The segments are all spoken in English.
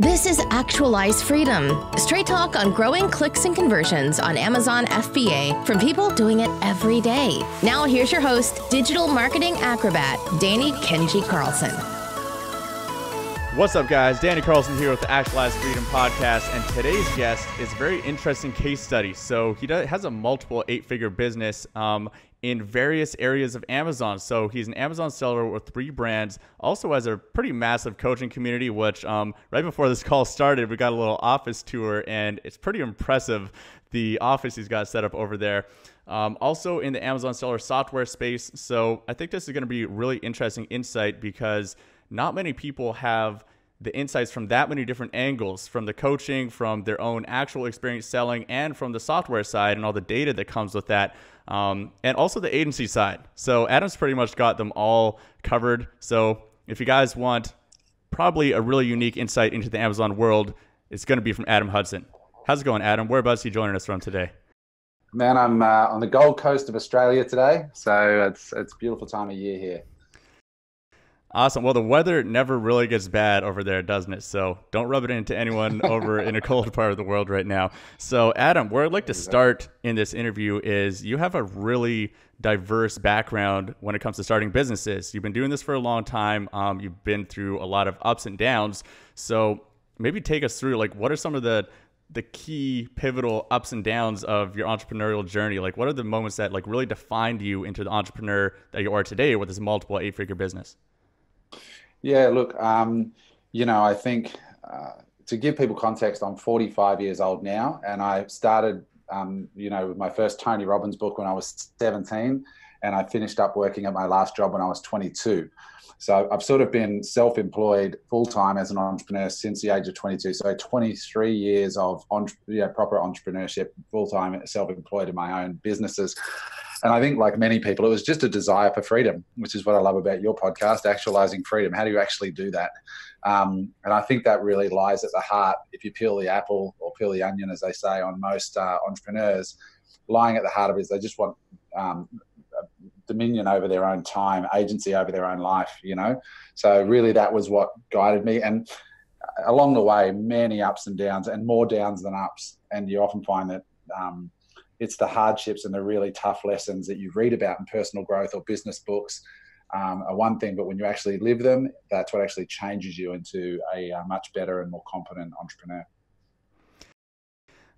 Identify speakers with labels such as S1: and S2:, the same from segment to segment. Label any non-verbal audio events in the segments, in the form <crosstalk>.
S1: This is Actualize Freedom, straight talk on growing clicks and conversions on Amazon FBA from people doing it every day. Now, here's your host, digital marketing acrobat, Danny Kenji Carlson.
S2: What's up, guys? Danny Carlson here with the Actualize Freedom podcast, and today's guest is a very interesting case study. So he does, has a multiple eight-figure business. Um, in various areas of Amazon. So he's an Amazon seller with three brands, also has a pretty massive coaching community, which um, right before this call started, we got a little office tour, and it's pretty impressive the office he's got set up over there. Um, also in the Amazon seller software space. So I think this is going to be really interesting insight because not many people have the insights from that many different angles from the coaching, from their own actual experience selling, and from the software side and all the data that comes with that um, and also the agency side. So Adam's pretty much got them all covered. So if you guys want probably a really unique insight into the Amazon world, it's going to be from Adam Hudson. How's it going, Adam? Whereabouts are you joining us from today?
S3: Man, I'm uh, on the Gold Coast of Australia today, so it's it's beautiful time of year here.
S2: Awesome. Well, the weather never really gets bad over there, doesn't it? So don't rub it into anyone <laughs> over in a cold part of the world right now. So, Adam, where I'd like to start in this interview is you have a really diverse background when it comes to starting businesses. You've been doing this for a long time. Um, you've been through a lot of ups and downs. So maybe take us through like what are some of the the key pivotal ups and downs of your entrepreneurial journey? Like, what are the moments that like really defined you into the entrepreneur that you are today with this multiple eight figure business?
S3: Yeah, look, um, you know, I think uh, to give people context, I'm 45 years old now, and I started, um, you know, with my first Tony Robbins book when I was 17, and I finished up working at my last job when I was 22. So I've sort of been self-employed full time as an entrepreneur since the age of 22. So 23 years of yeah, proper entrepreneurship, full time self-employed in my own businesses. And I think, like many people, it was just a desire for freedom, which is what I love about your podcast, actualizing freedom. How do you actually do that? Um, and I think that really lies at the heart, if you peel the apple or peel the onion, as they say on most uh, entrepreneurs, lying at the heart of it is they just want um, dominion over their own time, agency over their own life, you know? So, really, that was what guided me. And along the way, many ups and downs, and more downs than ups. And you often find that. Um, it's the hardships and the really tough lessons that you read about in personal growth or business books um, are one thing, but when you actually live them, that's what actually changes you into a, a much better and more competent entrepreneur.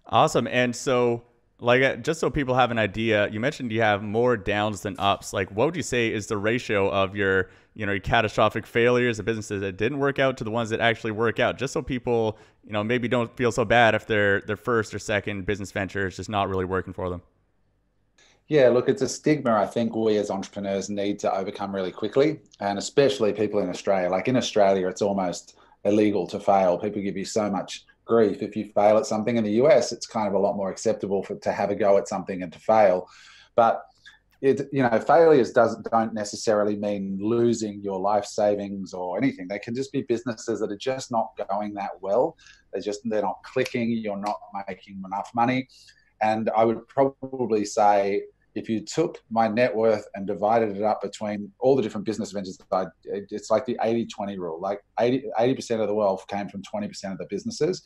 S2: Awesome. And so, like, uh, just so people have an idea, you mentioned you have more downs than ups. Like, what would you say is the ratio of your you know, catastrophic failures of businesses that didn't work out to the ones that actually work out, just so people, you know, maybe don't feel so bad if their their first or second business venture is just not really working for them.
S3: Yeah, look, it's a stigma I think we as entrepreneurs need to overcome really quickly, and especially people in Australia. Like in Australia, it's almost illegal to fail. People give you so much grief if you fail at something. In the US, it's kind of a lot more acceptable for to have a go at something and to fail. But it, you know, failures doesn't don't necessarily mean losing your life savings or anything. They can just be businesses that are just not going that well. They just they're not clicking. You're not making enough money, and I would probably say if you took my net worth and divided it up between all the different business ventures, it's like the 80-20 rule. Like 80 percent of the wealth came from 20 percent of the businesses.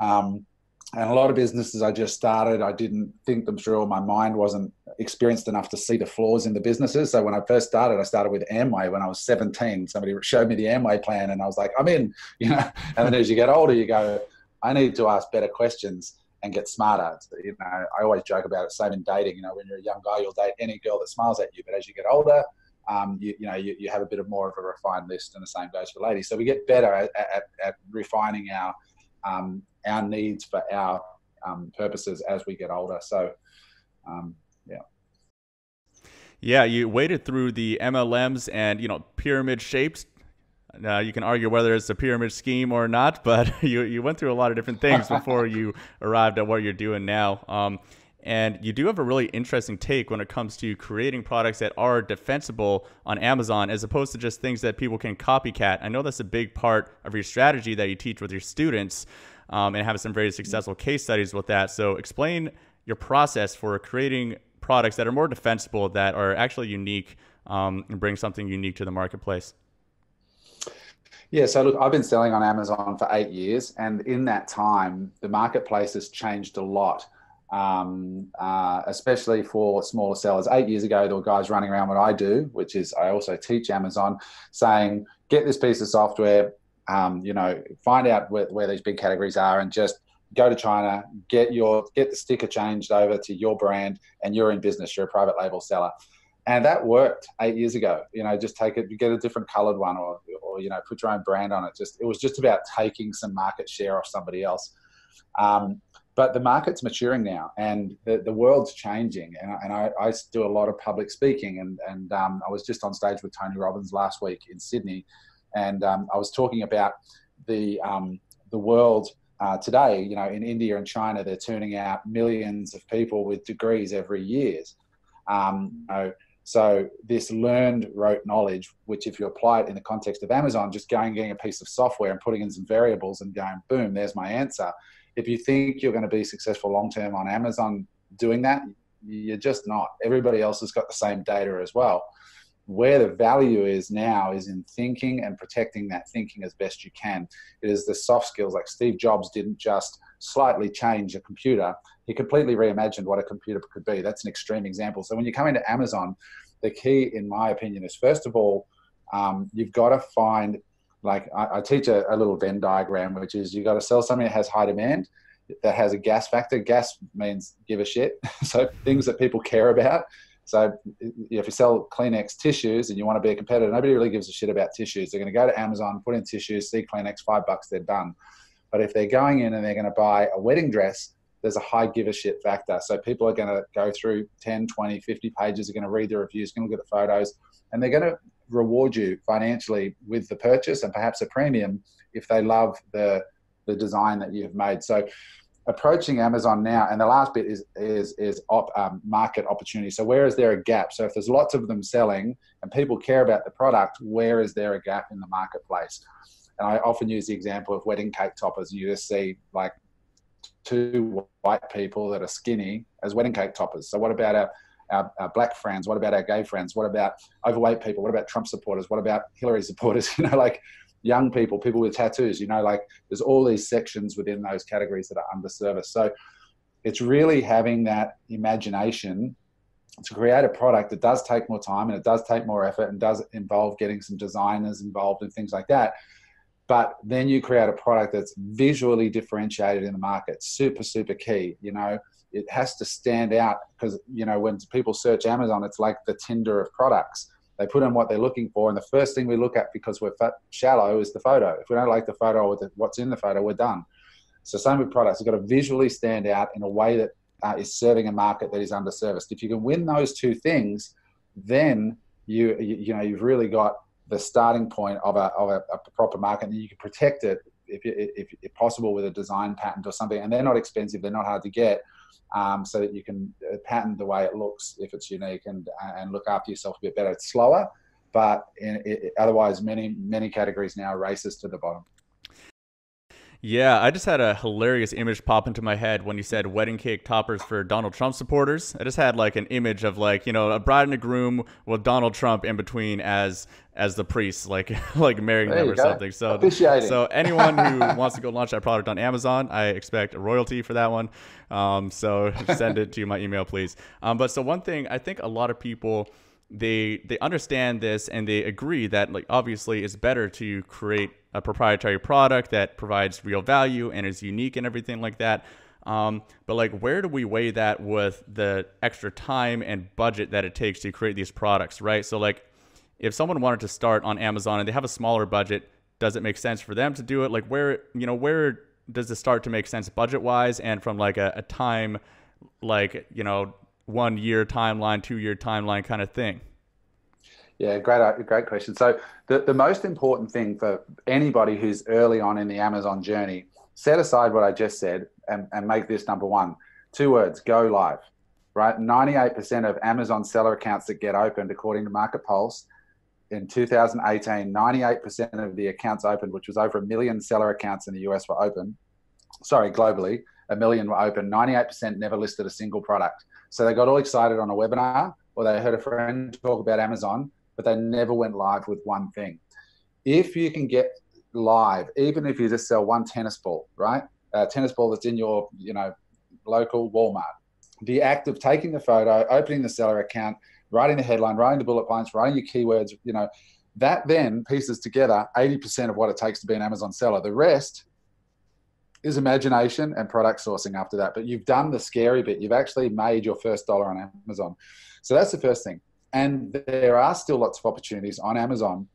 S3: Um, and a lot of businesses I just started, I didn't think them through, my mind wasn't experienced enough to see the flaws in the businesses. So when I first started, I started with Amway when I was 17. Somebody showed me the Amway plan, and I was like, I'm in, <laughs> you know. And then as you get older, you go, I need to ask better questions and get smarter. You know, I always joke about it. Same in dating. You know, when you're a young guy, you'll date any girl that smiles at you, but as you get older, um, you, you, know, you, you have a bit of more of a refined list, and the same goes for ladies. So we get better at, at, at refining our um, our needs for our um, purposes as we get older. So, um, yeah.
S2: Yeah, you waded through the MLMs and you know pyramid shapes. Now you can argue whether it's a pyramid scheme or not, but <laughs> you you went through a lot of different things before <laughs> you arrived at what you're doing now. Um, and you do have a really interesting take when it comes to creating products that are defensible on Amazon as opposed to just things that people can copycat. I know that's a big part of your strategy that you teach with your students um, and have some very successful case studies with that. So, explain your process for creating products that are more defensible, that are actually unique, um, and bring something unique to the marketplace.
S3: Yeah, so look, I've been selling on Amazon for eight years, and in that time, the marketplace has changed a lot, um, uh, especially for smaller sellers. Eight years ago, there were guys running around what I do, which is I also teach Amazon, saying, get this piece of software, um, you know, find out where, where these big categories are, and just go to China, get your get the sticker changed over to your brand, and you're in business. You're a private label seller and that worked eight years ago. You know, just take it, get a different coloured one, or or you know, put your own brand on it. Just it was just about taking some market share off somebody else. Um, but the market's maturing now, and the, the world's changing. And, and I, I do a lot of public speaking, and and um, I was just on stage with Tony Robbins last week in Sydney, and um, I was talking about the um, the world. Uh, today, you know, in India and China, they're turning out millions of people with degrees every year. Um, you know, so this learned rote knowledge, which if you apply it in the context of Amazon, just going getting a piece of software and putting in some variables and going, boom, there's my answer. If you think you're going to be successful long term on Amazon doing that, you're just not. Everybody else has got the same data as well. Where the value is now is in thinking and protecting that thinking as best you can. It is the soft skills. Like Steve Jobs didn't just slightly change a computer, he completely reimagined what a computer could be. That's an extreme example. So when you come into Amazon, the key, in my opinion, is first of all, um, you've got to find, like, I, I teach a, a, little Venn diagram, which is you've got to sell something that has high demand, that has a gas factor. Gas means give a shit. <laughs> so things that people care about. So if you sell Kleenex tissues and you want to be a competitor, nobody really gives a shit about tissues. They're going to go to Amazon, put in tissues, see Kleenex, five bucks, they're done. But if they're going in and they're going to buy a wedding dress, there's a high give a shit factor. So people are going to go through 10, 20, 50 pages, are going to read the reviews, going to look at the photos, and they're going to reward you financially with the purchase and perhaps a premium if they love the the design that you've made. So approaching Amazon now, and the last bit is is is op, um, market opportunity. So where is there a gap? So if there's lots of them selling and people care about the product, where is there a gap in the marketplace? And I often use the example of wedding cake toppers. You just see like two white people that are skinny as wedding cake toppers. So what about our, our, our, black friends? What about our gay friends? What about overweight people? What about Trump supporters? What about Hillary supporters? <laughs> You know, like young people, people with tattoos, you know, like there's all these sections within those categories that are underserviced. So it's really having that imagination to create a product that does take more time and it does take more effort and does involve getting some designers involved and things like that but then you create a product that's visually differentiated in the market super super key you know? It has to stand out because you know when people search amazon it's like the tinder of products. They put in what they're looking for and the first thing we look at because we're shallow is the photo. If we don't like the photo or what's in the photo we're done. So same with products. You've got to visually stand out in a way that uh, is serving a market that is underserviced. If you can win those two things then you, you know you've really got the starting point of a, of a, a proper market and you can protect it if, if, if, possible with a design patent or something. And they're not expensive they're not hard to get um, so that you can uh, patent the way it looks if it's unique and and look after yourself a bit better. It's slower but in, it, otherwise many many categories now races to the bottom
S2: yeah, I just had a hilarious image pop into my head when you said wedding cake toppers for Donald Trump supporters. I just had like an image of like, you know, a bride and a groom with Donald Trump in between as as the priest, like <laughs> like marrying there them or something. So so anyone who <laughs> wants to go launch that product on Amazon, I expect a royalty for that one. Um, so send it to my email, please. Um, but so one thing I think a lot of people they they understand this and they agree that like obviously it's better to create a proprietary product that provides real value and is unique and everything like that. Um, but like, where do we weigh that with the extra time and budget that it takes to create these products, right? So like, if someone wanted to start on Amazon and they have a smaller budget, does it make sense for them to do it? Like, where you know where does it start to make sense budget wise and from like a, a time, like you know one year timeline, two year timeline kind of thing?
S3: Yeah, great, uh, great question. So the, the most important thing for anybody who's early on in the Amazon journey, set aside what I just said and, and make this number one. Two words, go live, right? 98% of Amazon seller accounts that get opened, according to Market Pulse, in 2018, 98% of the accounts opened, which was over a million seller accounts in the US were open. Sorry, globally, a million were open. 98% never listed a single product. So they got all excited on a webinar or they heard a friend talk about Amazon, but they never went live with one thing. If you can get live, even if you just sell one tennis ball, right? A tennis ball that's in your, you know, local Walmart. The act of taking the photo, opening the seller account, writing the headline, writing the bullet points, writing your keywords, you know, that then pieces together 80% of what it takes to be an Amazon seller. The rest is imagination and product sourcing after that. But you've done the scary bit. You've actually made your first dollar on Amazon. So that's the first thing. And there are still lots of opportunities on Amazon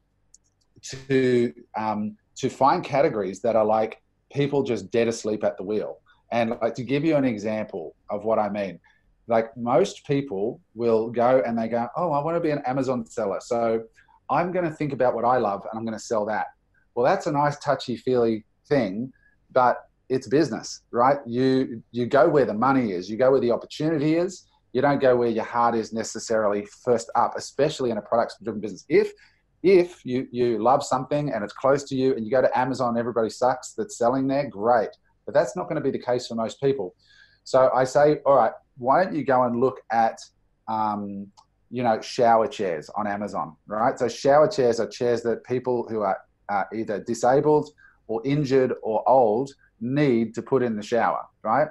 S3: to um, to find categories that are like people just dead asleep at the wheel. And like to give you an example of what I mean, like most people will go and they go, oh, I want to be an Amazon seller. So I'm going to think about what I love and I'm going to sell that. Well, that's a nice touchy feely thing, but it's business, right? You you go where the money is, you go where the opportunity is. You don't go where your heart is necessarily first up, especially in a products driven business. If if you you love something and it's close to you and you go to Amazon, everybody sucks that's selling there, great. But that's not going to be the case for most people. So I say, all right, why don't you go and look at um, you know shower chairs on Amazon, right? So shower chairs are chairs that people who are uh, either disabled or injured or old need to put in the shower, right?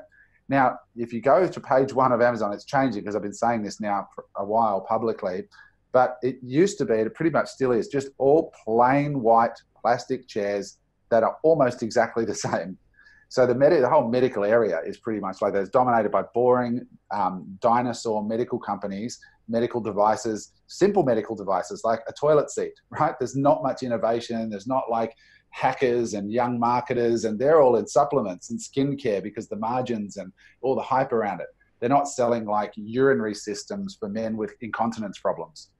S3: Now, if you go to page one of Amazon, it's changing because I've been saying this now for a while publicly, but it used to be, it pretty much still is, just all plain white plastic chairs that are almost exactly the <laughs> same. So the, med- the whole medical area is pretty much like that. It's dominated by boring um, dinosaur medical companies, medical devices, simple medical devices like a toilet seat, <laughs> right? There's not much innovation. There's not like hackers and young marketers, and they're all in supplements and skincare because the margins and all the hype around it. They're not selling like urinary systems for men with incontinence problems,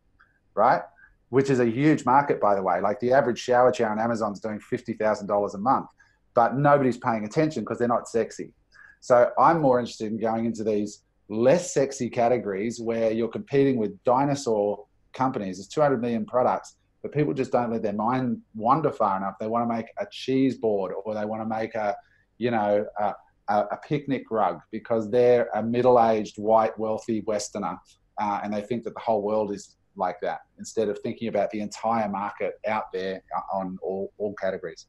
S3: right? Which is a huge market, by the way. Like the average shower chair on Amazon is doing $50,000 a month, but nobody's paying attention because they're not sexy. So I'm more interested in going into these less sexy categories where you're competing with dinosaur companies. There's 200 million products but people just don't let their mind wander far enough. They want to make a cheese board or they want to make a, you know, a, a picnic rug because they're a middle-aged, white, wealthy Westerner, uh, and they think that the whole world is like that instead of thinking about the entire market out there on all, all categories.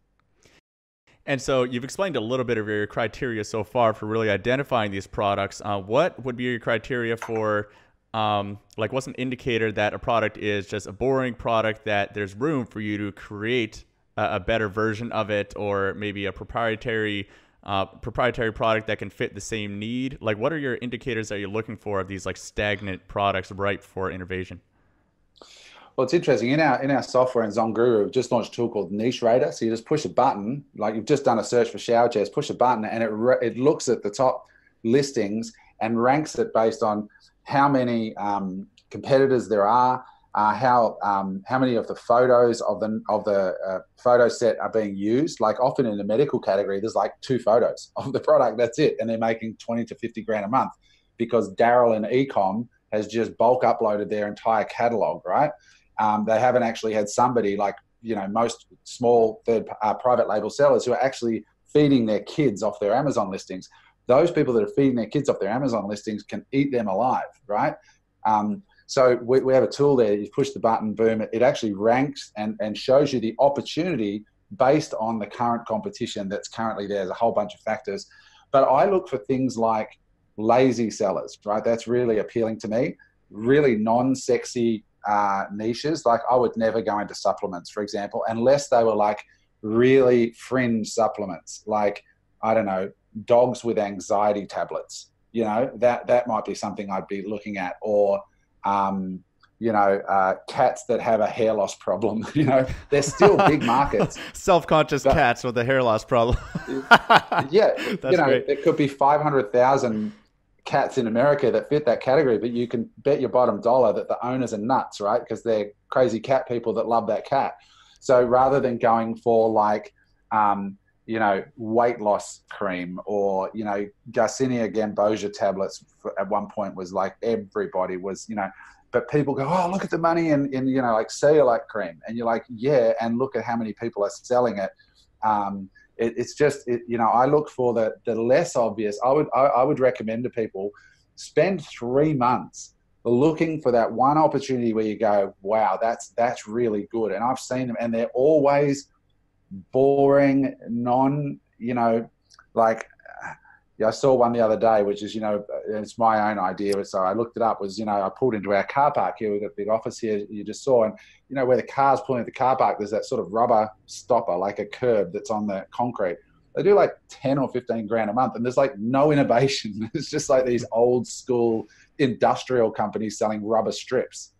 S2: And so you've explained a little bit of your criteria so far for really identifying these products. Uh, what would be your criteria for um, like what's an indicator that a product is just a boring product that there's room for you to create a, a better version of it or maybe a proprietary uh, proprietary product that can fit the same need like what are your indicators that you're looking for of these like stagnant products ripe for innovation
S3: well, it's interesting. In our in our software in ZonGuru, we've just launched a tool called Niche Rater. So you just push a button, like you've just done a search for shower chairs. Push a button, and it it looks at the top listings and ranks it based on how many um, competitors there are, uh, how um, how many of the photos of the of the uh, photo set are being used. Like often in the medical category, there's like two photos <laughs> of the product. That's it, and they're making twenty to fifty grand a month because Daryl in Ecom has just bulk uploaded their entire catalog. Right? Um, they haven't actually had somebody like you know most small third uh, private label sellers who are actually feeding their kids off their Amazon listings those people that are feeding their kids off their Amazon listings can eat them alive, right? Um, so we, we have a tool there. You push the button, boom, it, it actually ranks and, and shows you the opportunity based on the current competition that's currently there. There's a whole bunch of factors. But I look for things like lazy sellers, right? That's really appealing to me. Really non sexy uh, niches. Like I would never go into supplements, for example, unless they were like really fringe supplements, like, I don't know, dogs with anxiety tablets. You know, that, that might be something I'd be looking at. Or, um, you know, uh, cats that have a hair loss problem. <laughs> You know, they're still big markets. <laughs>
S2: Self-conscious but, cats with a hair loss problem. <laughs>
S3: yeah, you know, great. there could be five hundred thousand cats in America that fit that category, but you can bet your bottom dollar that the owners are nuts, right? Because they're crazy cat people that love that cat. So rather than going for like um, you know, weight loss cream or, you know, Garcinia Cambogia tablets at one point was like everybody was, you know, but people go, oh, look at the money in, in you know, like cellulite cream. And you're like, yeah, and look at how many people are selling it. Um, it it's just, it, you know, I look for the, the less obvious. I would, I, I would recommend to people spend three months looking for that one opportunity where you go, wow, that's, that's really good. And I've seen them and they're always boring, non, you know, like yeah, I saw one the other day, which is, you know, it's my own idea. So I looked it up. Was you know, I pulled into our car park here. We've got a big office here. You just saw, and you know, where the cars pulling into the car park, there's that sort of rubber stopper, like a curb that's on the concrete. They do like ten or fifteen grand a month, and there's like no innovation. <laughs> It's just like these old school industrial companies selling rubber strips,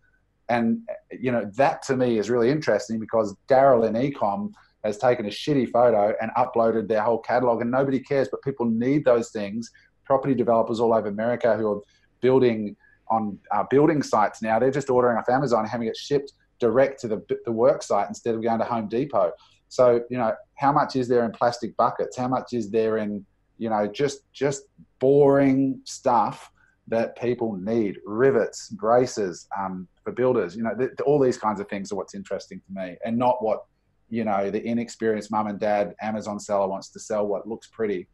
S3: and you know, that to me is really interesting because Daryl in Ecom has taken a shitty photo and uploaded their whole catalog and nobody cares but people need those things. Property developers all over america who are building on uh, building sites now they're just ordering off amazon and having it shipped direct to the, the work site instead of going to home depot. So you know how much is there in plastic buckets? How much is there in you know just just boring stuff that people need? Rivets braces um, for builders you know th- all these kinds of things are what's interesting to me and not what you know the inexperienced mum and dad Amazon seller wants to sell what looks pretty.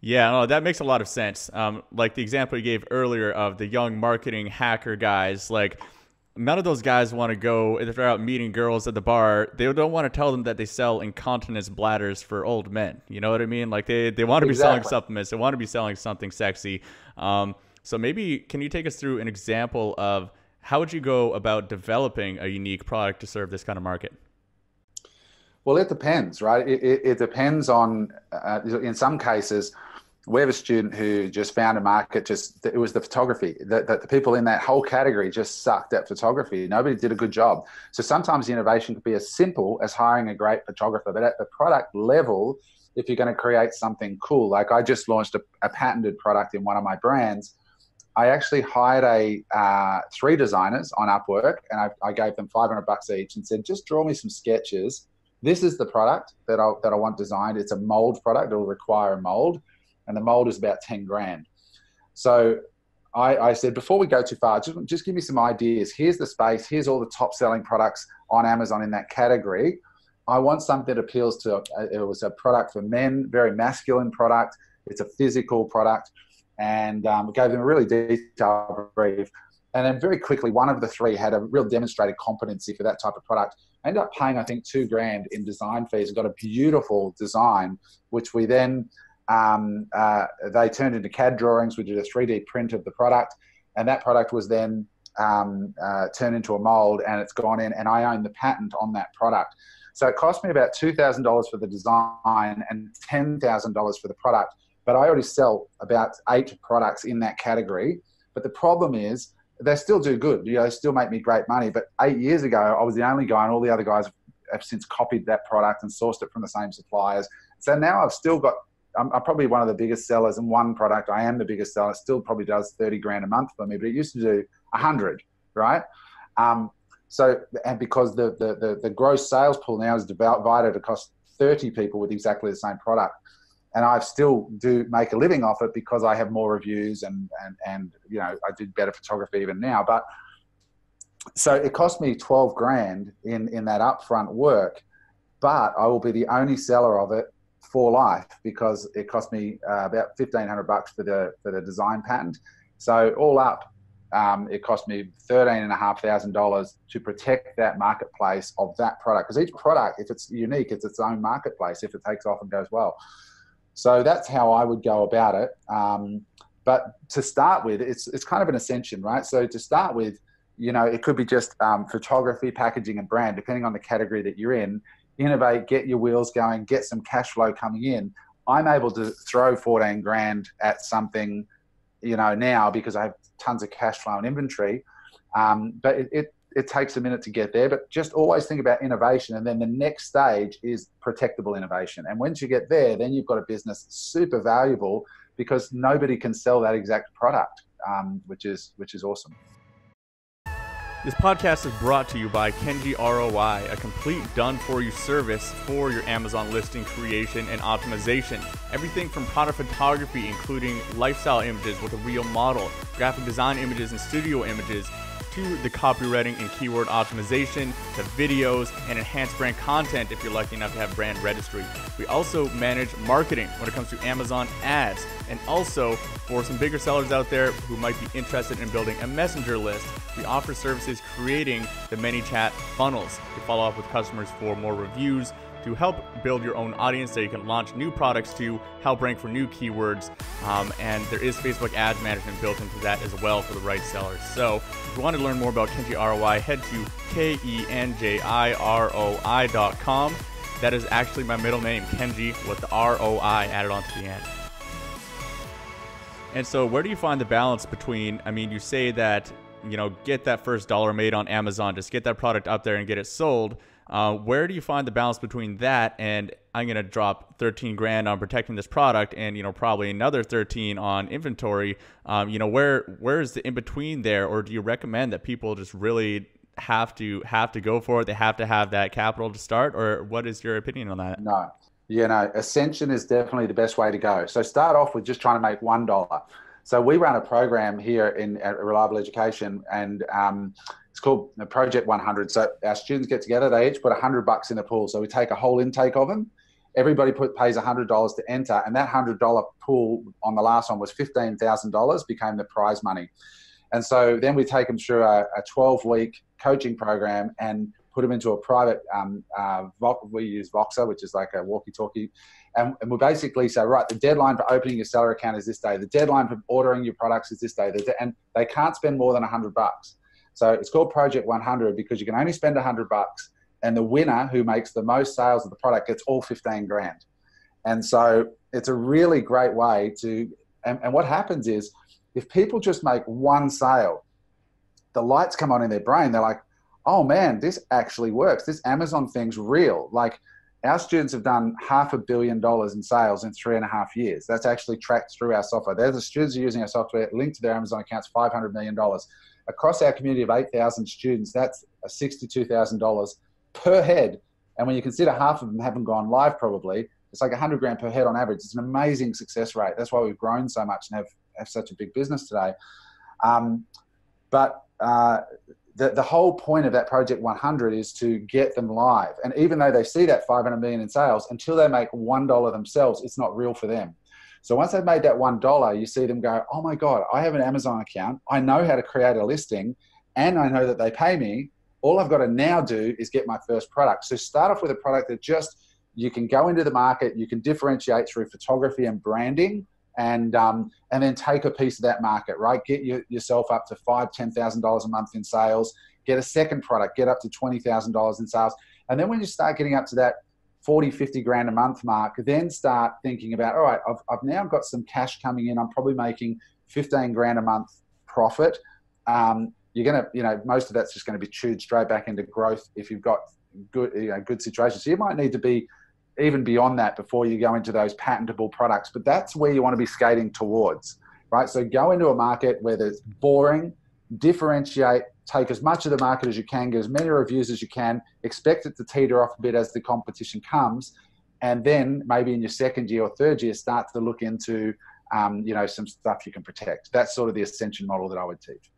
S2: Yeah, no, that makes a lot of sense. Um, like the example you gave earlier of the young marketing hacker guys, like none of those guys want to go if they're out meeting girls at the bar. They don't want to tell them that they sell incontinence bladders for old men. You know what I mean? Like they they want to be exactly. selling supplements. They want to be selling something sexy. Um, so maybe can you take us through an example of how would you go about developing a unique product to serve this kind of market?
S3: Well, it depends, right? It, it, it depends on, uh, in some cases, we have a student who just found a market, just it was the photography, that, that the people in that whole category just sucked at photography. Nobody did a good job. So sometimes the innovation could be as simple as hiring a great photographer, but at the product level, if you're going to create something cool, like I just launched a, a patented product in one of my brands. I actually hired a uh, three designers on Upwork, and I, I gave them 500 bucks each, and said, just draw me some sketches this is the product that I, that I want designed. It's a mold product. It'll require a mold, and the mold is about 10 grand. So I, I, said, before we go too far, just, just give me some ideas. Here's the space. Here's all the top selling products on Amazon in that category. I want something that appeals to, uh, it was a product for men, very masculine product. It's a physical product. And um, gave them a really detailed brief. And then very quickly, one of the three had a real demonstrated competency for that type of product. I ended up paying, I think, two grand in design fees and got a beautiful design, which we then um, uh, they turned into CAD drawings. We did a 3D print of the product, and that product was then um, uh, turned into a mold, and it's gone in, and I own the patent on that product. So it cost me about two thousand dollars for the design and ten thousand dollars for the product. But I already sell about eight products in that category. But the problem is they still do good. You know, they still make me great money. But eight years ago, I was the only guy, and all the other guys have since copied that product and sourced it from the same suppliers. So now I've still got. I'm, I'm probably one of the biggest sellers in one product. I am the biggest seller. It still probably does thirty grand a month for me, but it used to do a hundred, right? Um, so and because the, the the the gross sales pool now is divided across thirty people with exactly the same product and I still do make a living off it because I have more reviews and and and you know I did better photography even now. But so it cost me twelve grand in in that upfront work, but I will be the only seller of it for life because it cost me uh, about fifteen hundred bucks for the for the design patent. So all up. Um, it cost me thirteen and a half thousand dollars to protect that marketplace of that product because each product, if it's unique, it's its own marketplace. If it takes off and goes well, so that's how I would go about it. Um, but to start with, it's it's kind of an ascension, right? So to start with, you know, it could be just um, photography, packaging, and brand, depending on the category that you're in. Innovate, get your wheels going, get some cash flow coming in. I'm able to throw 14 grand at something, you know, now because I have tons of cash flow and inventory. Um, but it, it, it takes a minute to get there, but just always think about innovation. And then the next stage is protectable innovation. And once you get there, then you've got a business super valuable because nobody can sell that exact product, um, which is which is awesome.
S2: This podcast is brought to you by Kenji ROI, a complete done for you service for your Amazon listing creation and optimization. Everything from product photography, including lifestyle images with a real model, graphic design images and studio images, to the copywriting and keyword optimization, to videos, and enhanced brand content if you're lucky enough to have brand registry. We also manage marketing when it comes to Amazon ads. And also, for some bigger sellers out there who might be interested in building a messenger list, we offer services creating the ManyChat funnels to follow up with customers for more reviews to help build your own audience that you can launch new products to, help rank for new keywords, um, and there is Facebook ads management built into that as well for the right sellers. So if you want to learn more about Kenji ROI, head to K-E-N-J-I-R-O-I.com. That is actually my middle name, Kenji, with the R-O-I added onto the end. And so, where do you find the balance between? I mean, you say that you know, get that first dollar made on Amazon, just get that product up there and get it sold. Uh, where do you find the balance between that and I'm going to drop 13 grand on protecting this product and, you know, probably another 13 on inventory? Um, you know, where, where is the in between there? Or do you recommend that people just really have to, have to go for it? They have to have that capital to start or what is your opinion on that?
S3: No, you know, ascension is definitely the best way to go. So start off with just trying to make $1. So we run a program here in at Reliable Education, and um, called Project 100. So our students get together, they each put 100 bucks in the pool. So we take a whole intake of them. Everybody put pays $100 to enter, and that $100 pool on the last one was $15,000, became the prize money. And so then we take them through a, a 12 week coaching program and put them into a private, um, uh, we use Voxer, which is like a walkie talkie and, and we basically say, right, the deadline for opening your seller account is this day. The deadline for ordering your products is this day. And they can't spend more than 100 bucks. So it's called Project 100 because you can only spend 100 bucks, and the winner who makes the most sales of the product gets all 15 grand. And so it's a really great way to. And, and what happens is, if people just make one sale, the lights come on in their brain. They're like, "Oh man, this actually works. This Amazon thing's real." Like our students have done half a billion dollars in sales in three and a half years. That's actually tracked through our software. They're the students are using our software, linked to their Amazon accounts, $500 million. Across our community of 8,000 students, that's $62,000 per head. And when you consider half of them haven't gone live, probably, it's like 100 grand per head on average. It's an amazing success rate. That's why we've grown so much and have, have such a big business today. Um, but uh, the, the whole point of that project 100 is to get them live and even though they see that 500 million in sales until they make one dollar themselves it's not real for them so once they've made that one dollar you see them go oh my god i have an amazon account i know how to create a listing and i know that they pay me all i've got to now do is get my first product so start off with a product that just you can go into the market you can differentiate through photography and branding and um, and then take a piece of that market, right? Get your, yourself up to five, ten thousand dollars a month in sales. Get a second product, get up to twenty thousand dollars in sales, and then when you start getting up to that 40, 50 grand a month mark, then start thinking about, all right, I've, I've now got some cash coming in. I'm probably making 15 grand a month profit. Um, you're going to, you know, most of that's just going to be chewed straight back into growth if you've got good, you know, good situations. So you might need to be even beyond that before you go into those patentable products. But that's where you want to be skating towards, right? So go into a market where there's boring, differentiate, take as much of the market as you can, get as many reviews as you can, expect it to teeter off a bit as the competition comes. And then maybe in your second year or third year, start to look into, um, you know, some stuff you can protect. That's sort of the ascension model that I would teach.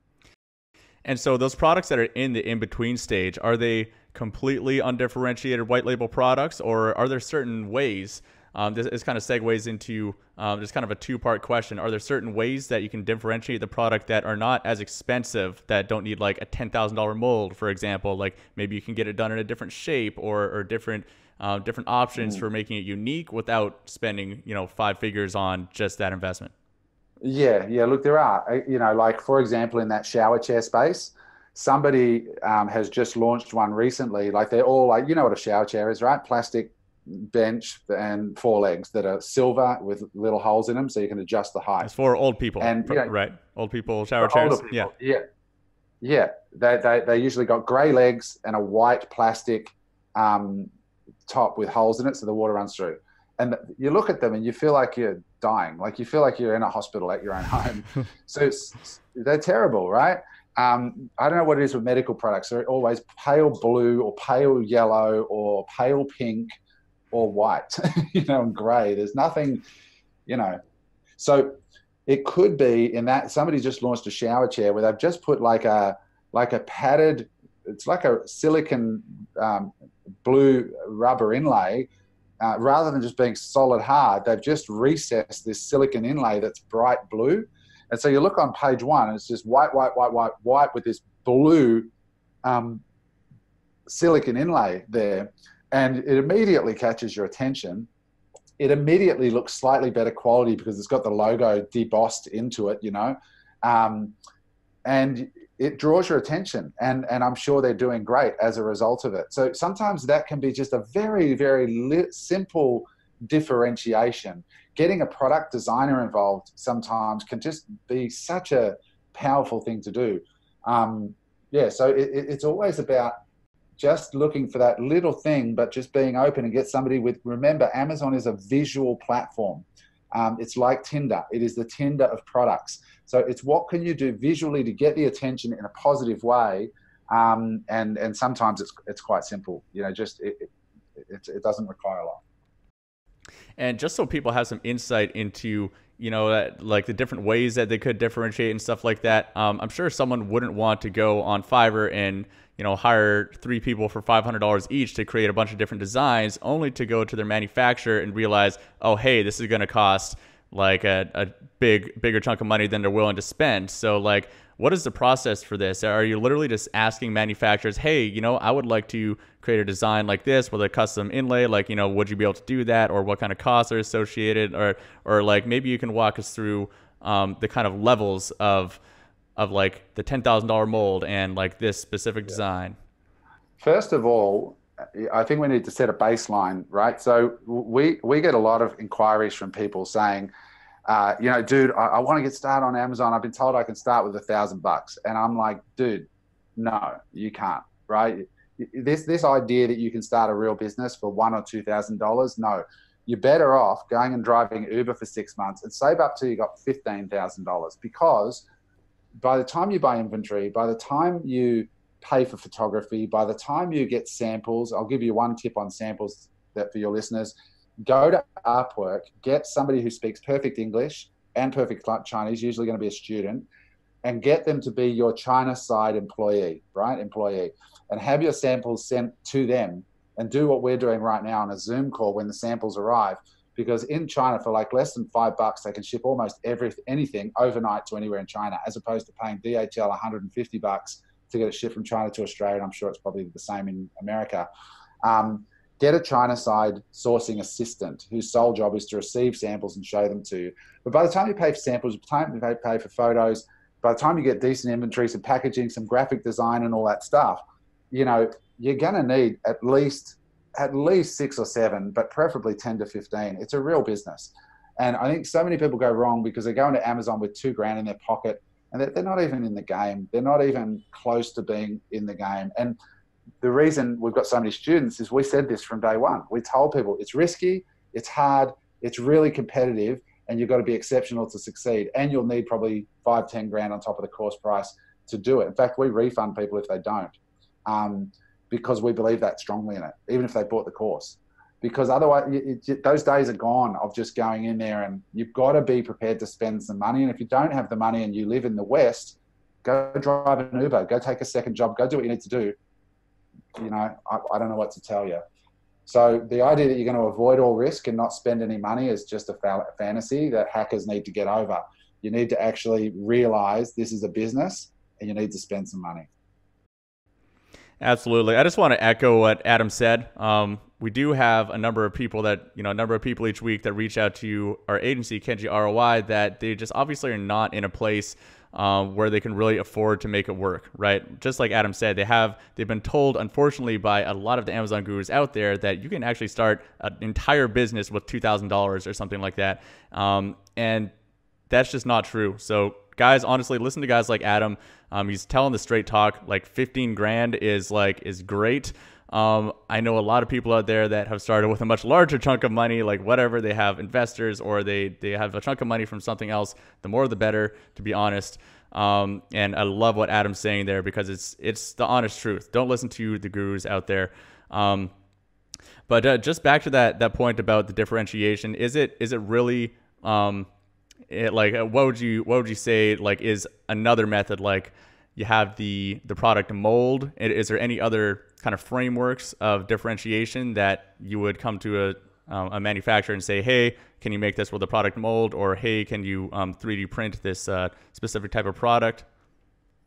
S2: And so those products that are in the in between stage, are they completely undifferentiated white label products, or are there certain ways? Um, this, this, kind of segues into um, just kind of a two part question. Are there certain ways that you can differentiate the product that are not as expensive, that don't need like a $10,000 mold, for example? Like maybe you can get it done in a different shape or, or different. Uh, different options mm. for making it unique without spending, you know, five figures on just that investment.
S3: Yeah, yeah. Look, there are, you know, like for example, in that shower chair space, somebody um, has just launched one recently. Like they're all like, you know what a shower chair is, right? Plastic bench and four legs that are silver with little holes in them, so you can adjust the height.
S2: It's for old people, and you know, right? Old people shower chairs.
S3: People, yeah, yeah, yeah. They, they they usually got grey legs and a white plastic um, top with holes in it, so the water runs through. And you look at them and you feel like you're dying, like you feel like you're in a hospital at your own home. <laughs> so they're terrible, right? um, I don't know what it is with medical products. They're always pale blue or pale yellow or pale pink or white, <laughs> you know, and grey. There's nothing, you know. So it could be in that somebody just launched a shower chair where they've just put like a like a padded, it's like a silicon um, blue rubber inlay. Uh, rather than just being solid hard, they've just recessed this silicon inlay that's bright blue. And so you look on page one, and it's just white, white, white, white, white with this blue um, silicon inlay there. And it immediately catches your attention it immediately looks slightly better quality because it's got the logo debossed into it, you know, um, and it draws your attention. And and I'm sure they're doing great as a result of it. So sometimes that can be just a very very li- simple differentiation. Getting a product designer involved sometimes can just be such a powerful thing to do. Um, yeah, so it, it's always about just looking for that little thing, but just being open and get somebody with. Remember, Amazon is a visual platform. Um, it's like Tinder. It is the Tinder of products. So it's what can you do visually to get the attention in a positive way, um, and and sometimes it's it's quite simple. You know, just it, it, it, it doesn't require a lot.
S2: And just so people have some insight into you know, like the different ways that they could differentiate and stuff like that. Um, I'm sure someone wouldn't want to go on Fiverr and you know, hire three people for $500 each to create a bunch of different designs, only to go to their manufacturer and realize, oh, hey, this is going to cost like a, a big, bigger chunk of money than they're willing to spend. So, like, what is the process for this? Are you literally just asking manufacturers, hey, you know, I would like to create a design like this with a custom inlay? Like, you know, would you be able to do that, or what kind of costs are associated, or, or like maybe you can walk us through um, the kind of levels of of like the ten thousand dollar mold and like this specific yeah. design?
S3: First of all, I think we need to set a baseline, right? So we we get a lot of inquiries from people saying, uh, you know, dude, I, I want to get started on Amazon. I've been told I can start with a thousand bucks, and I'm like, dude, no, you can't, right? This this idea that you can start a real business for one or two thousand dollars, no. You're better off going and driving Uber for six months and save up till you got fifteen thousand dollars because by the time you buy inventory, by the time you pay for photography, by the time you get samples, I'll give you one tip on samples that for your listeners. Go to Upwork, get somebody who speaks perfect English and perfect Chinese, usually going to be a student, and get them to be your China side employee, right? Employee, and have your samples sent to them and do what we're doing right now on a Zoom call when the samples arrive because in China for like less than five bucks they can ship almost every anything overnight to anywhere in China, as opposed to paying DHL 150 bucks to get it shipped from China to Australia. I'm sure it's probably the same in America. Um, get a China side sourcing assistant whose sole job is to receive samples and show them to you. But by the time you pay for samples, by the time you pay for photos, by the time you get decent inventory, some packaging, some graphic design, and all that stuff, you know, you're going to need at least at least six or seven, but preferably 10 to 15. It's a real business. And I think so many people go wrong because they go into Amazon with two grand in their pocket and they're, not even in the game. They're not even close to being in the game. And the reason we've got so many students is we said this from day one. We told people it's risky, it's hard, it's really competitive, and you've got to be exceptional to succeed. And you'll need probably five, 10 grand on top of the course price to do it. In fact, we refund people if they don't. Um, because we believe that strongly in it, even if they bought the course. Because otherwise, it, it, those days are gone of just going in there and you've got to be prepared to spend some money. And if you don't have the money and you live in the West, go drive an Uber, go take a second job, go do what you need to do. You know, I, I don't know what to tell you. So the idea that you're going to avoid all risk and not spend any money is just a fa- fantasy that hackers need to get over. You need to actually realize this is a business and you need to spend some money.
S2: Absolutely. I just want to echo what Adam said. Um, we do have a number of people that, you know, a number of people each week that reach out to our agency, Kenji ROI, that they just obviously are not in a place um, where they can really afford to make it work, right? Just like Adam said, they have they've been told, unfortunately, by a lot of the Amazon gurus out there that you can actually start an entire business with two thousand dollars or something like that, um, and that's just not true. So guys, honestly, listen to guys like Adam. Um, he's telling the straight talk. Like 15 grand is like is great. Um, I know a lot of people out there that have started with a much larger chunk of money, like whatever they have investors or they they have a chunk of money from something else. The more the better, to be honest. Um, and I love what Adam's saying there because it's it's the honest truth. Don't listen to the gurus out there. Um, but uh, just back to that that point about the differentiation, is it is it really um, it, like uh, what would you what would you say like is another method like you have the the product mold. Is there any other kind of frameworks of differentiation that you would come to a um, a manufacturer and say, hey, can you make this with a product mold, or hey, can you um, 3D print this uh, specific type of product?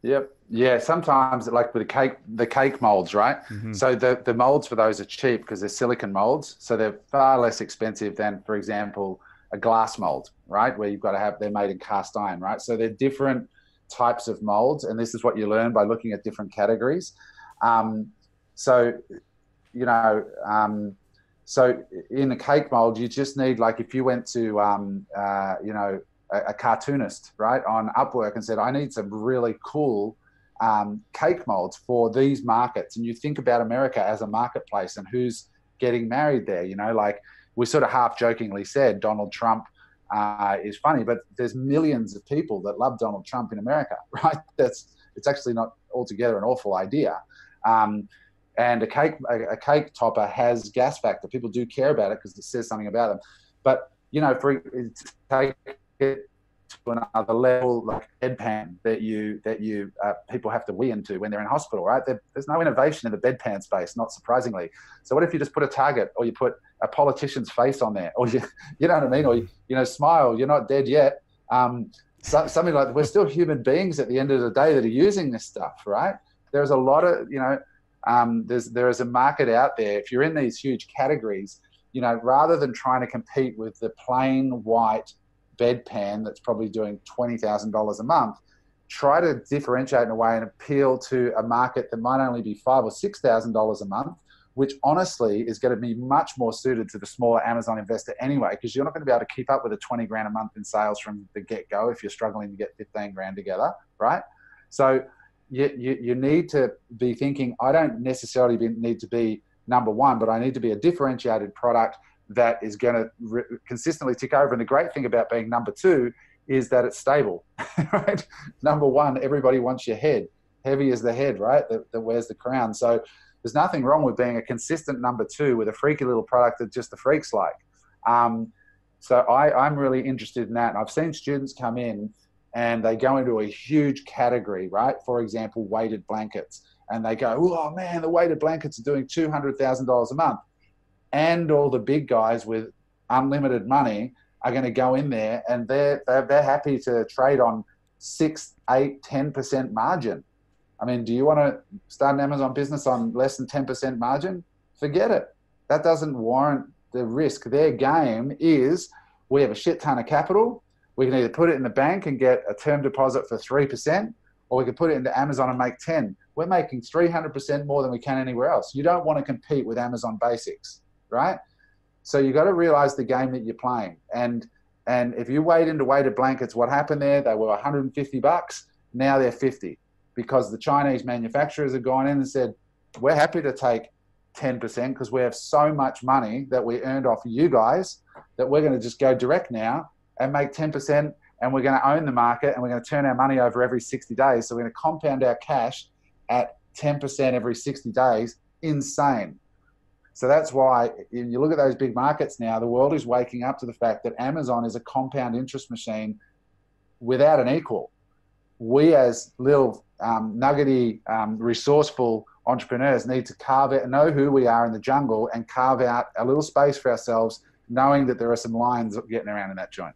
S3: Yep. Yeah. Sometimes, like with the cake, the cake molds, right? Mm-hmm. So the the molds for those are cheap because they're silicon molds, so they're far less expensive than, for example, a glass mold, right? Where you've got to have they're made in cast iron, right? So they're different types of molds, and this is what you learn by looking at different categories. Um, so, you know, um, so in a cake mold, you just need like if you went to, um, uh, you know, a, a, cartoonist, right, on Upwork and said, I need some really cool um, cake molds for these markets, and you think about America as a marketplace and who's getting married there, you know, like we sort of half jokingly said Donald Trump uh, is funny, but there's millions of people that love Donald Trump in America, <laughs> right? That's it's actually not altogether an awful idea. Um, and a cake a, a, cake topper has gas factor. People do care about it because it says something about them. But you know, for take it to another level, like bedpan that you that you uh, people have to wee into when they're in hospital, right? There, there's no innovation in the bedpan space, not surprisingly. So what if you just put a target, or you put a politician's face on there, or you <laughs> you know what I mean, or you, you know, smile, you're not dead yet. Um, so, something like we're still human beings at the end of the day that are using this stuff, right? There's a lot of you know, um, there's there is a market out there. If you're in these huge categories, you know, rather than trying to compete with the plain white bedpan that's probably doing $20,000 a month, try to differentiate in a way and appeal to a market that might only be five or $6,000 a month, which honestly is going to be much more suited to the smaller Amazon investor anyway, because you're not going to be able to keep up with a 20 grand a month in sales from the get go if you're struggling to get 15 grand together, right? So you, you, you need to be thinking, I don't necessarily be, need to be number one, but I need to be a differentiated product that is going to re- consistently tick over. And the great thing about being number two is that it's stable, <laughs> right? Number one, everybody wants your head. Heavy is the head, right? That, that wears the crown. So there's nothing wrong with being a consistent number two with a freaky little product that just the freaks like. Um, so I, I'm really interested in that. And I've seen students come in and they go into a huge category, right? For example, weighted blankets. And they go, oh man, the weighted blankets are doing $200,000 a month and all the big guys with unlimited money are going to go in there and they're, they're, they're happy to trade on six, eight, 10% margin. I mean, do you want to start an Amazon business on less than 10% margin? Forget it. That doesn't warrant the risk. Their game is we have a shit ton of capital. We can either put it in the bank and get a term deposit for 3%, or we can put it into Amazon and make 10. We're making 300% more than we can anywhere else. You don't want to compete with Amazon basics right? So you've got to realize the game that you're playing. And and if you wade into weighted blankets, what happened there? They were 150 bucks. Now they're 50 because the Chinese manufacturers have gone in and said, we're happy to take 10% because we have so much money that we earned off you guys that we're going to just go direct now and make 10% and we're going to own the market and we're going to turn our money over every 60 days. So we're going to compound our cash at 10% every 60 days. Insane. So that's why you look at those big markets now, the world is waking up to the fact that Amazon is a compound interest machine without an equal. We, as little um, nuggety, um, resourceful entrepreneurs, need to carve out, know who we are in the jungle, and carve out a little space for ourselves, knowing that there are some lions getting around in that joint.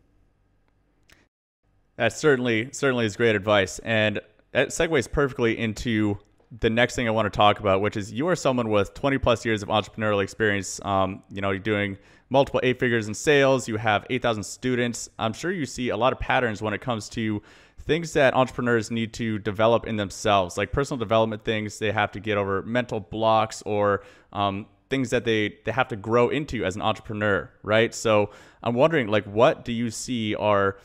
S2: That certainly certainly is great advice, and that segues perfectly into the next thing I want to talk about, which is you are someone with 20 plus years of entrepreneurial experience. Um, you know, you're doing multiple eight figures in sales. You have 8,000 students. I'm sure you see a lot of patterns when it comes to things that entrepreneurs need to develop in themselves, like personal development things they have to get over mental blocks or um, things that they, they have to grow into as an entrepreneur, right? So I'm wondering, like, what do you see are,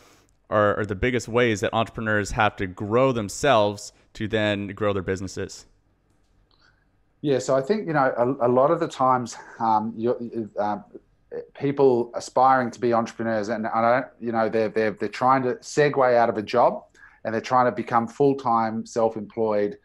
S2: are, are the biggest ways that entrepreneurs have to grow themselves to then grow their businesses?
S3: Yeah, so I think you know a, a lot of the times um, uh, people aspiring to be entrepreneurs, and I don't, you know, they're they're they're trying to segue out of a job, and they're trying to become full time self employed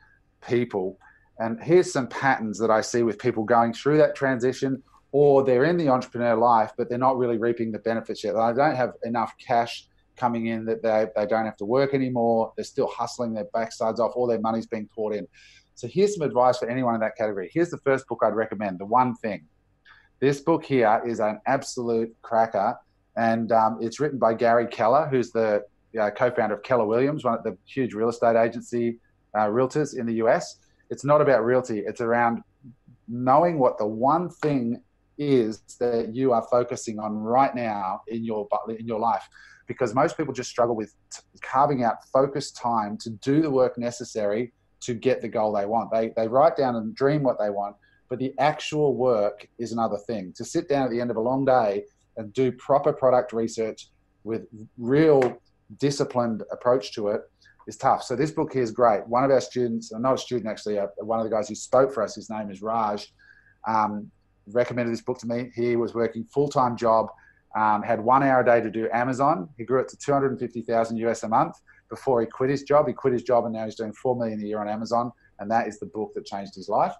S3: people. And here's some patterns that I see with people going through that transition, or they're in the entrepreneur life, but they're not really reaping the benefits yet. I don't have enough cash coming in that they, they don't have to work anymore. They're still hustling their backsides off. All their money's being poured in. So here's some advice for anyone in that category. Here's the first book I'd recommend. The one thing. This book here is an absolute cracker, and um, it's written by Gary Keller, who's the uh, co-founder of Keller Williams, one of the huge real estate agency uh, realtors in the US. It's not about realty. It's around knowing what the one thing is that you are focusing on right now in your in your life because most people just struggle with carving out focused time to do the work necessary to get the goal they want. They, they write down and dream what they want, but the actual work is another thing. To sit down at the end of a long day and do proper product research with real disciplined approach to it is tough. So this book here is great. One of our students, not a student actually, uh, one of the guys who spoke for us, his name is Raj, um, recommended this book to me. He was working full-time job um, had one hour a day to do Amazon. He grew it to 250,000 US a month before he quit his job. He quit his job and now he's doing 4 million a year on Amazon. And that is the book that changed his life.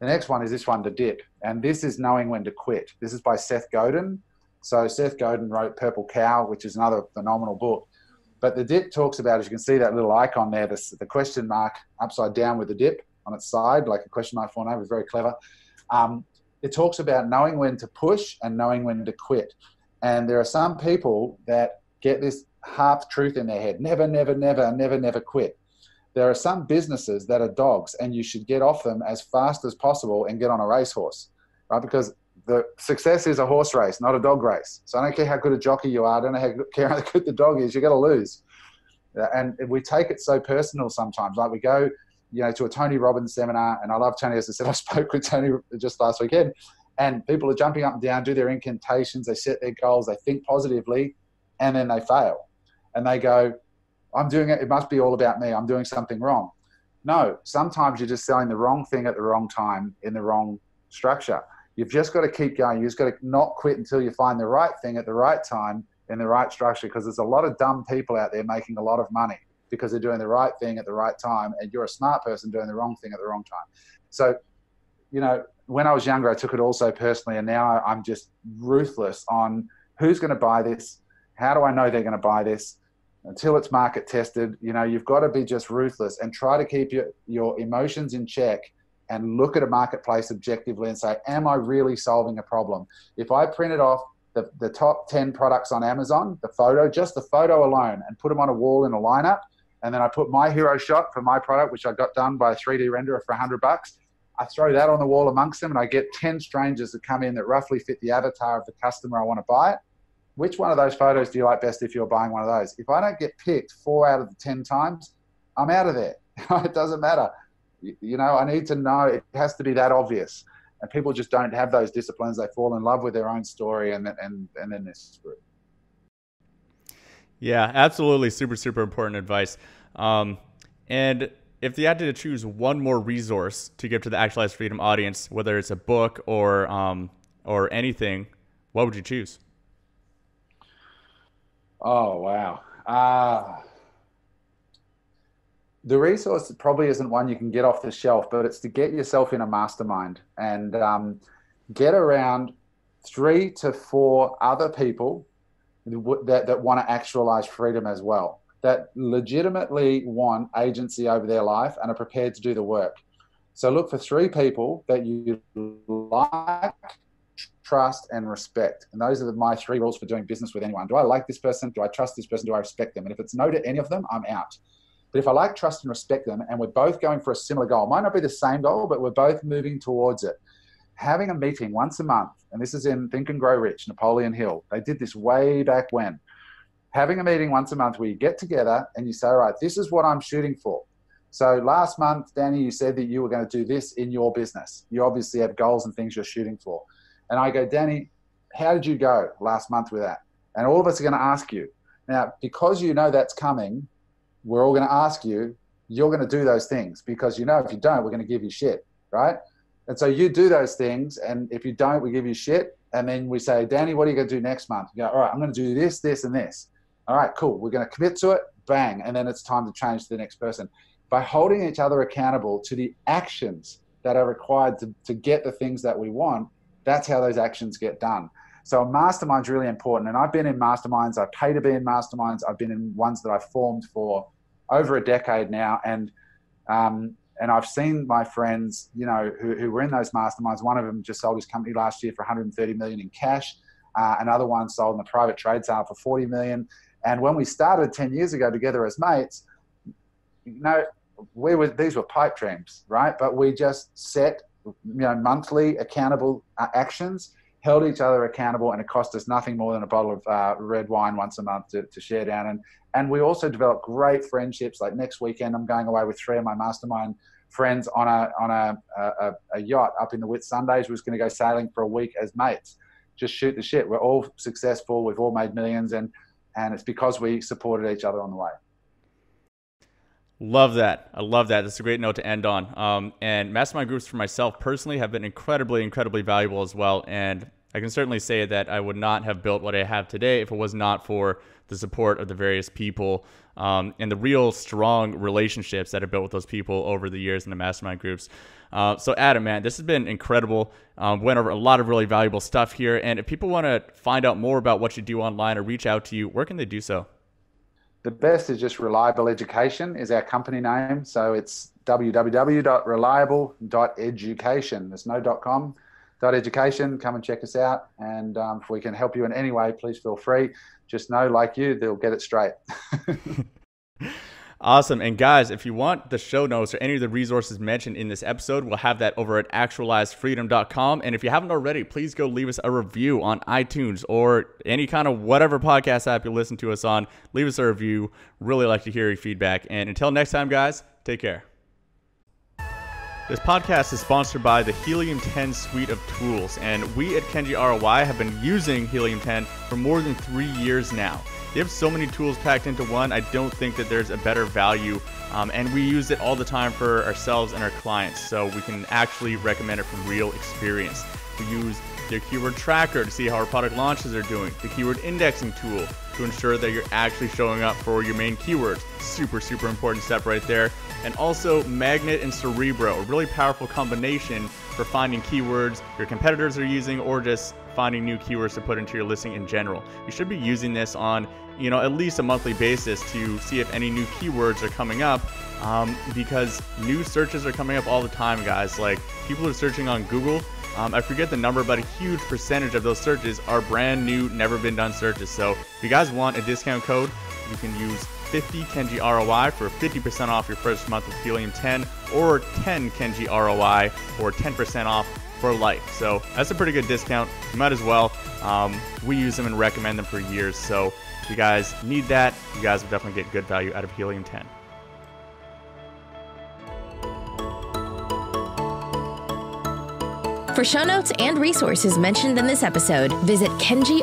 S3: The next one is this one, The Dip. And this is Knowing When to Quit. This is by Seth Godin. So Seth Godin wrote Purple Cow, which is another phenomenal book. But the dip talks about, as you can see that little icon there, the, the question mark upside down with the dip on its side, like a question mark for name, is very clever. Um, it talks about knowing when to push and knowing when to quit. And there are some people that get this half truth in their head never, never, never, never, never quit. There are some businesses that are dogs, and you should get off them as fast as possible and get on a racehorse, right? Because the success is a horse race, not a dog race. So I don't care how good a jockey you are, I don't care how good the dog is, you're going to lose. Uh, and we take it so personal sometimes. Like we go, you know, to a Tony Robbins seminar, and I love Tony. As I said, <laughs> I spoke with Tony just last weekend, and people are jumping up and down, do their incantations, they set their goals, they think positively, and then they fail. And they go, I'm doing it, it must be all about me, I'm doing something wrong. No, sometimes you're just selling the wrong thing at the wrong time in the wrong structure. You've just got to keep going. You've just got to not quit until you find the right thing at the right time in the right structure because there's a lot of dumb people out there making a lot of money because they're doing the right thing at the right time and you're a smart person doing the wrong thing at the wrong time. So, you know, when I was younger, I took it also personally, and now I'm just ruthless on who's going to buy this, how do I know they're going to buy this, until it's market tested. You know, you've got to be just ruthless and try to keep your your emotions in check and look at a marketplace objectively and say, am I really solving a problem? If I printed off the, the top 10 products on Amazon, the photo, just the photo alone, and put them on a wall in a lineup, and then I put my hero shot for my product, which I got done by a 3D renderer for 100 bucks, I throw that on the wall amongst them and I get 10 strangers that come in that roughly fit the avatar of the customer I want to buy it. Which one of those photos do you like best if you're buying one of those? If I don't get picked four out of the 10 times, I'm out of there. <laughs> it doesn't matter. You know, I need to know it has to be that obvious. And people just don't have those disciplines. They fall in love with their own story and, and, and then they're screwed.
S2: Yeah, absolutely. Super, super important advice. Um, and if you had to choose one more resource to give to the Actualized Freedom audience, whether it's a book or um, or anything, what would you choose?
S3: Oh wow. Uh, the resource probably isn't one you can get off the shelf, but it's to get yourself in a mastermind and um, get around three to four other people that, that want to actualize freedom as well that legitimately want agency over their life and are prepared to do the work. So look for three people that you like, trust, and respect. And those are my three rules for doing business with anyone. Do I like this person? Do I trust this person? Do I respect them? And if it's no to any of them, I'm out. But if I like, trust, and respect them, and we're both going for a similar goal, might not be the same goal, but we're both moving towards it. Having a meeting once a month, and this is in Think and Grow Rich, Napoleon Hill. They did this way back when having a meeting once a month where you get together and you say, all right, this is what I'm shooting for. So last month, Danny, you said that you were going to do this in your business. You obviously have goals and things you're shooting for. And I go, Danny, how did you go last month with that? And all of us are going to ask you. Now, because you know that's coming, we're all going to ask you, you're going to do those things because you know if you don't, we're going to give you shit, right? And so you do those things. And if you don't, we give you shit. And then we say, Danny, what are you going to do next month? You go, all right, I'm going to do this, this, and this all right, cool, we're going to commit to it, bang, and then it's time to change to the next person. By holding each other accountable to the actions that are required to, to get the things that we want, that's how those actions get done. So a mastermind's really important. And I've been in masterminds. I pay to be in masterminds. I've been in ones that I've formed for over a decade now. And um, and I've seen my friends, you know, who, who were in those masterminds. One of them just sold his company last year for 130 million in cash. Uh, another one sold in the private trade sale for 40 million. And when we started 10 years ago together as mates, you know, we were these were pipe dreams, right? But we just set you know monthly accountable uh, actions held each other accountable, and it cost us nothing more than a bottle of uh, red wine once a month to, to share down. And and we also developed great friendships. Like next weekend, I'm going away with three of my mastermind friends on a on a, a, a yacht up in the Whitsundays. We're just going to go sailing for a week as mates, just shoot the shit. We're all successful. We've all made millions, and and it's because we supported each other on the way.
S2: Love that. I love that. That's a great note to end on. Um, and mastermind groups for myself personally have been incredibly, incredibly valuable as well. And I can certainly say that I would not have built what I have today if it was not for the support of the various people um, and the real strong relationships that are built with those people over the years in the mastermind groups. Uh, so, Adam, man, this has been incredible. Um, went over a lot of really valuable stuff here. And if people want to find out more about what you do online or reach out to you, where can they do so?
S3: The best is just Reliable Education is our company name. So it's www.reliable.education. There's no .com. Education. Come and check us out. And um, if we can help you in any way, please feel free. Just know, like you, they'll get it straight. <laughs>
S2: Awesome. And guys, if you want the show notes or any of the resources mentioned in this episode, we'll have that over at actualizedfreedom.com. And if you haven't already, please go leave us a review on iTunes or any kind of whatever podcast app you listen to us on. Leave us a review. Really like to hear your feedback. And until next time, guys, take care. This podcast is sponsored by the Helium 10 suite of tools, and we at Kenji ROI have been using Helium 10 for more than three years now. They have so many tools packed into one. I don't think that there's a better value. Um, and we use it all the time for ourselves and our clients. So we can actually recommend it from real experience. We use their keyword tracker to see how our product launches are doing, the keyword indexing tool to ensure that you're actually showing up for your main keywords. Super, super important step right there. And also Magnet and Cerebro, a really powerful combination for finding keywords your competitors are using or just finding new keywords to put into your listing in general. You should be using this on, you know, at least a monthly basis to see if any new keywords are coming up um, because new searches are coming up all the time, guys. Like people are searching on Google. Um, I forget the number, but a huge percentage of those searches are brand new, never been done searches. So if you guys want a discount code, you can use 50 Kenji ROI for 50% off your first month of Helium 10 or 10 Kenji ROI for 10% off for life. So that's a pretty good discount. You might as well. Um, we use them and recommend them for years. So if you guys need that, you guys will definitely get good value out of Helium 10.
S1: For show notes and resources mentioned in this episode, visit kenjiroi.com.